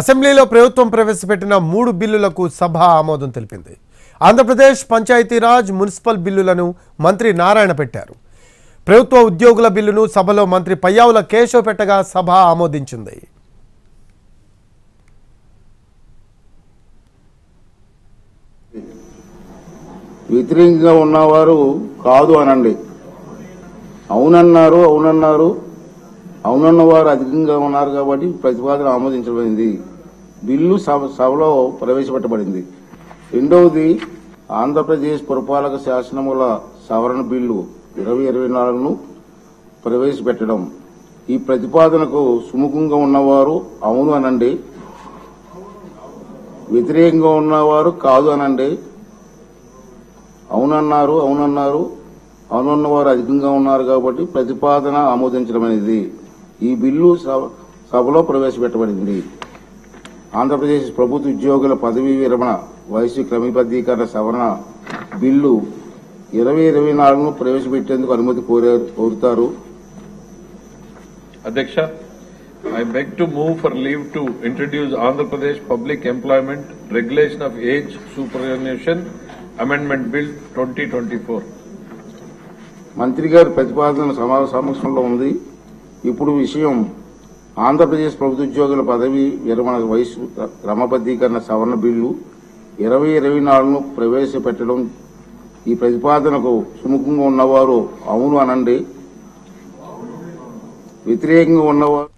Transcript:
అసెంబ్లీలో ప్రభుత్వం ప్రవేశపెట్టిన మూడు బిల్లులకు సభ ఆమోదం తెలిపింది. ఆంధ్రప్రదేశ్ పంచాయతీరాజ్ మున్సిపల్ బిల్లులను మంత్రి నారాయణ పెట్టారు. ప్రభుత్వ ఉద్యోగుల బిల్లును సభలో మంత్రి పయ్యావుల కేశవ్ పెట్టగా సభ ఆమోదించింది. వ్యతిరేకంగా ఉన్నవారు కాదు అనండి. అవునన్నారు అవునన్నారు. అవునన్న వారు అధికంగా ఉన్నారు కాబట్టి ప్రతిపాదన ఆమోదించబడింది. బిల్లు సభ సభలో ప్రవేశపెట్టబడింది. రెండవది ఆంధ్రప్రదేశ్ పురపాలక శాసనముల సవరణ బిల్లు ఇరవై ఇరవై నాలుగును ప్రవేశపెట్టడం. ఈ ప్రతిపాదనకు సుముఖంగా ఉన్నవారు అవును అనండి. వ్యతిరేకంగా ఉన్నవారు కాదు అనండి. అవునన్నారు అవునన్నారు. అవునున్నవారు అధికంగా ఉన్నారు కాబట్టి ప్రతిపాదన ఆమోదించడమైనది. ఈ బిల్లు సభ- సభలో ప్రవేశపెట్టబడింది. ఆంధ్రప్రదేశ్ ప్రభుత్వ ఉద్యోగుల పదవీ విరమణ వయసు క్రమబద్దీకరణ సవరణ బిల్లు ఇరవై ఇరవై నాలుగును ప్రవేశపెట్టేందుకు అనుమతి కోరారు కోరుతారు. Adyaksha, I beg to move for leave to introduce Andhra Pradesh Public Employment Regulation of Age Superannuation Amendment Bill 2024. మంత్రి గారి ప్రతిపాదన సమావేశ సమక్షంలో ఉంది. ఇప్పుడు విషయం ఆంధ్రప్రదేశ్ ప్రభుత్వ ఉద్యోగుల పదవి విరమణ వయసు క్రమబద్దీకరణ సవరణ బిల్లు ఇరవై ఇరవై నాలుగును ప్రవేశపెట్టడం ఈ ప్రతిపాదనకు సుముఖంగా ఉన్నవారు అవును అనండి. వ్యతిరేకంగా ఉన్నవారు